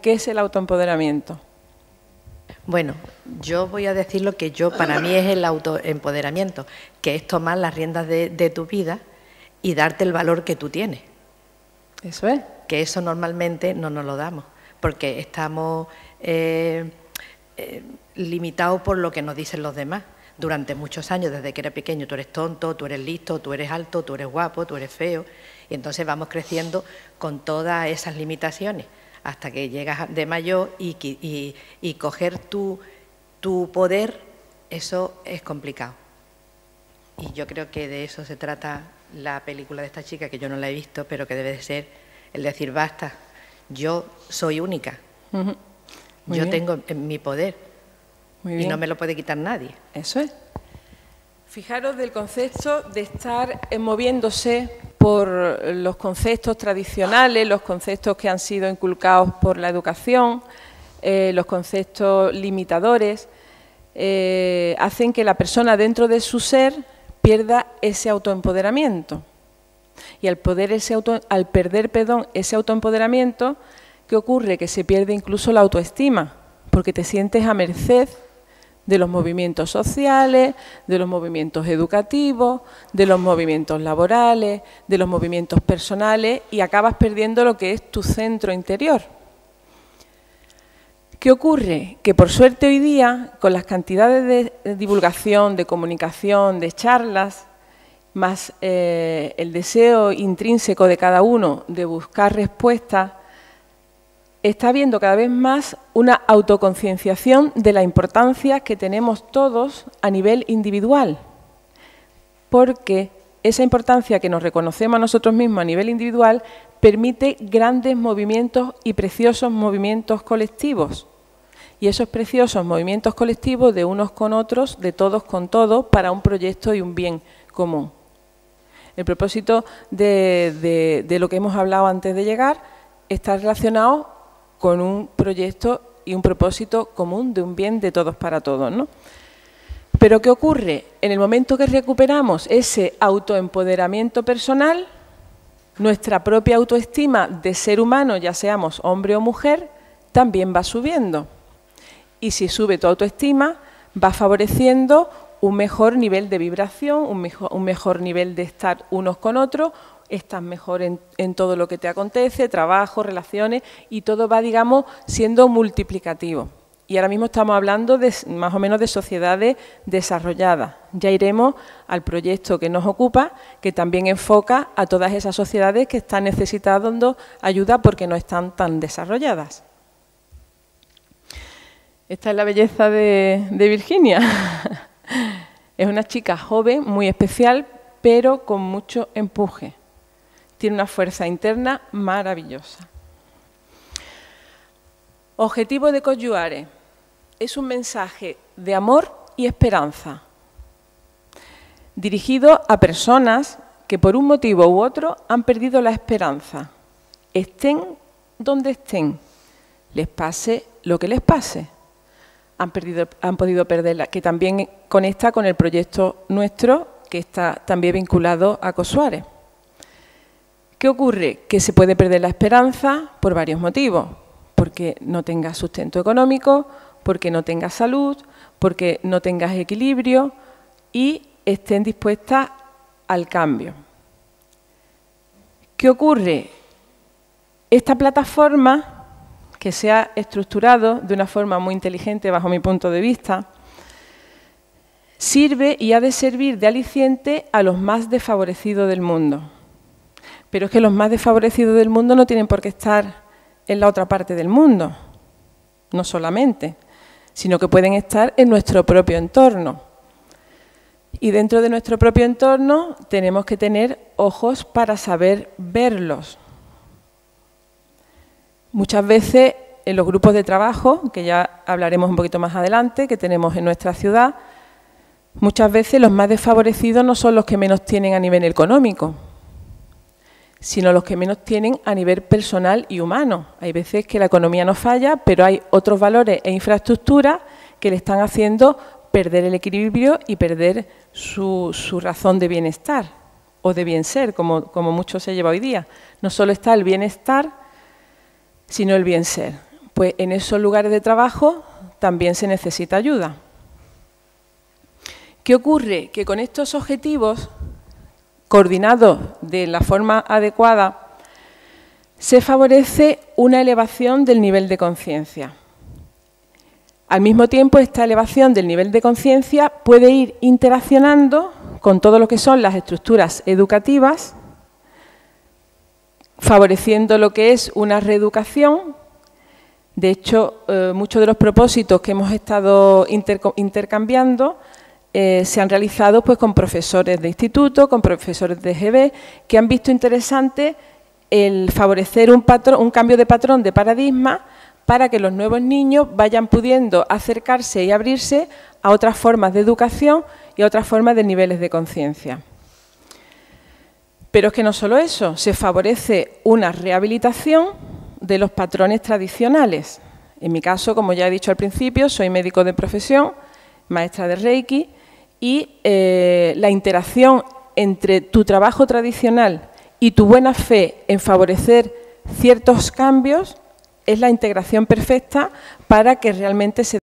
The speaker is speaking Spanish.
¿Qué es el autoempoderamiento? Bueno, yo voy a decir lo que yo, para mí es el autoempoderamiento, que es tomar las riendas de, tu vida y darte el valor que tú tienes. Eso es. Que eso normalmente no nos lo damos, porque estamos eh, eh, limitados por lo que nos dicen los demás. Durante muchos años, desde que eres pequeño, tú eres tonto, tú eres listo, tú eres alto, tú eres guapo, tú eres feo, y entonces vamos creciendo con todas esas limitaciones hasta que llegas de mayor y, y, coger tu, tu poder, eso es complicado. Y yo creo que de eso se trata la película de esta chica, que yo no la he visto, pero que debe de ser el decir, basta, yo soy única, yo tengo mi poder y no me lo puede quitar nadie. Eso es. Fijaros del concepto de estar moviéndose por los conceptos tradicionales, los conceptos que han sido inculcados por la educación, eh, los conceptos limitadores, eh, hacen que la persona dentro de su ser pierda ese autoempoderamiento. Y al, poder ese auto, al perder ese autoempoderamiento, ¿qué ocurre? Que se pierde incluso la autoestima, porque te sientes a merced de los movimientos sociales, de los movimientos educativos, de los movimientos laborales, de los movimientos personales y acabas perdiendo lo que es tu centro interior. ¿Qué ocurre? Que por suerte hoy día, con las cantidades de divulgación, de comunicación, de charlas, más eh, el deseo intrínseco de cada uno de buscar respuestas, está habiendo cada vez más una autoconcienciación de la importancia que tenemos todos a nivel individual, porque esa importancia que nos reconocemos a nosotros mismos a nivel individual permite grandes movimientos y preciosos movimientos colectivos. Y esos preciosos movimientos colectivos de unos con otros, de todos con todos, para un proyecto y un bien común. El propósito de, de lo que hemos hablado antes de llegar está relacionado con un proyecto y un propósito común de un bien de todos para todos. ¿no? Pero ¿qué ocurre? En el momento que recuperamos ese autoempoderamiento personal, nuestra propia autoestima de ser humano, ya seamos hombre o mujer, también va subiendo. Y si sube tu autoestima, va favoreciendo un mejor nivel de vibración, un mejor, un mejor nivel de estar unos con otros, estás mejor en, todo lo que te acontece, trabajo, relaciones, y todo va, digamos, siendo multiplicativo. Y ahora mismo estamos hablando de, más o menos de sociedades desarrolladas. Ya iremos al proyecto que nos ocupa, que también enfoca a todas esas sociedades que están necesitando ayuda porque no están tan desarrolladas. Esta es la belleza de, de Virginia. es una chica joven, muy especial, pero con mucho empuje tiene una fuerza interna maravillosa. Objetivo de Coyuare es un mensaje de amor y esperanza, dirigido a personas que por un motivo u otro han perdido la esperanza, estén donde estén, les pase lo que les pase. Han, perdido, han podido perderla, que también conecta con el proyecto nuestro, que está también vinculado a Cosuárez. ¿Qué ocurre? Que se puede perder la esperanza por varios motivos. Porque no tengas sustento económico, porque no tengas salud, porque no tengas equilibrio y estén dispuestas al cambio. ¿Qué ocurre? Esta plataforma, que se ha estructurado de una forma muy inteligente bajo mi punto de vista, sirve y ha de servir de aliciente a los más desfavorecidos del mundo. Pero es que los más desfavorecidos del mundo no tienen por qué estar en la otra parte del mundo, no solamente, sino que pueden estar en nuestro propio entorno. Y dentro de nuestro propio entorno tenemos que tener ojos para saber verlos. Muchas veces en los grupos de trabajo, que ya hablaremos un poquito más adelante, que tenemos en nuestra ciudad, muchas veces los más desfavorecidos no son los que menos tienen a nivel económico, sino los que menos tienen a nivel personal y humano. Hay veces que la economía no falla, pero hay otros valores e infraestructuras que le están haciendo perder el equilibrio y perder su, razón de bienestar o de bien ser, como, como mucho se lleva hoy día. No solo está el bienestar, sino el bien ser. pues en esos lugares de trabajo también se necesita ayuda. ¿Qué ocurre? Que con estos objetivos, coordinados de la forma adecuada, se favorece una elevación del nivel de conciencia. Al mismo tiempo, esta elevación del nivel de conciencia puede ir interaccionando con todo lo que son las estructuras educativas, favoreciendo lo que es una reeducación. De hecho, eh, muchos de los propósitos que hemos estado intercambiando eh, se han realizado pues, con profesores de instituto, con profesores de GB, que han visto interesante el favorecer un, un cambio de patrón de paradigma para que los nuevos niños vayan pudiendo acercarse y abrirse a otras formas de educación y a otras formas de niveles de conciencia. Pero es que no solo eso, se favorece una rehabilitación de los patrones tradicionales. En mi caso, como ya he dicho al principio, soy médico de profesión, maestra de Reiki, y eh, la interacción entre tu trabajo tradicional y tu buena fe en favorecer ciertos cambios es la integración perfecta para que realmente se